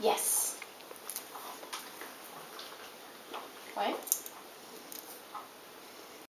Yes. What?